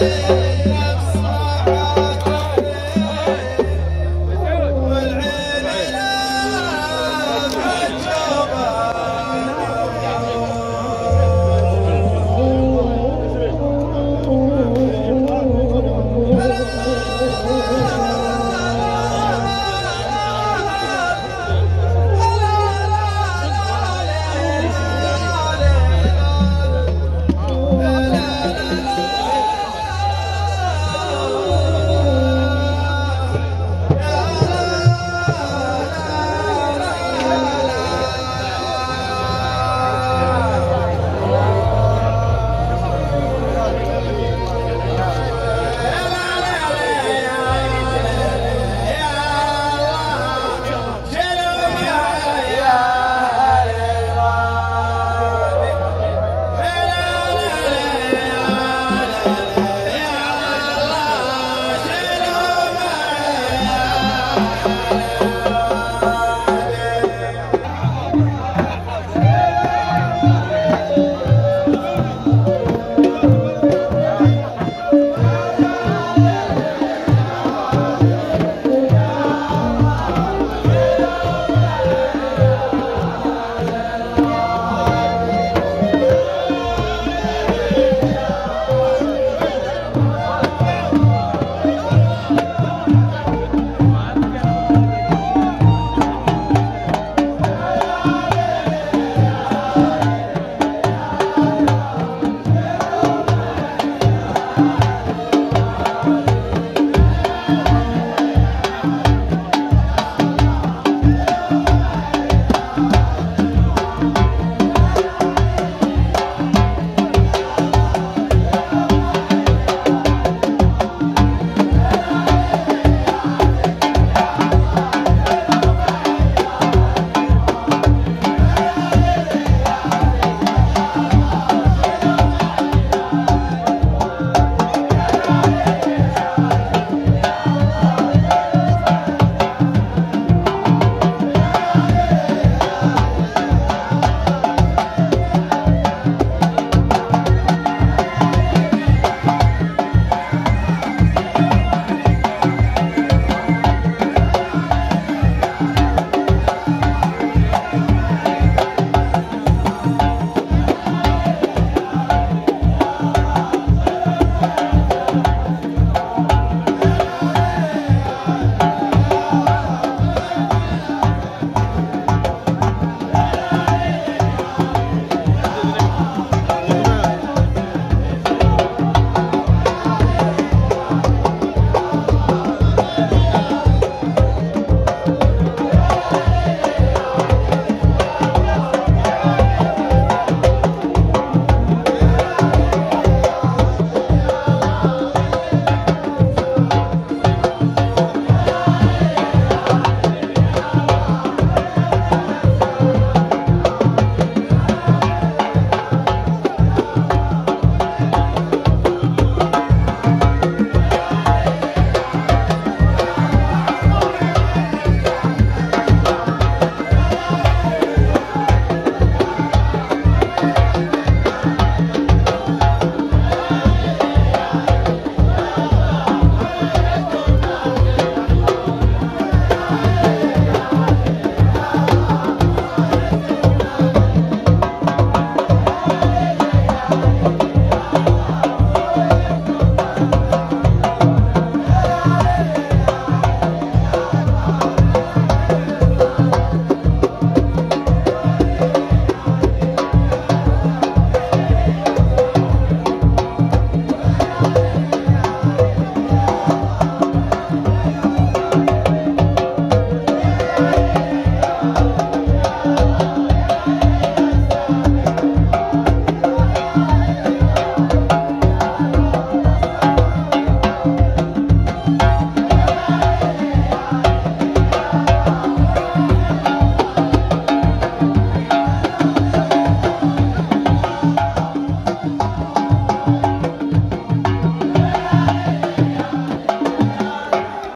Yeah.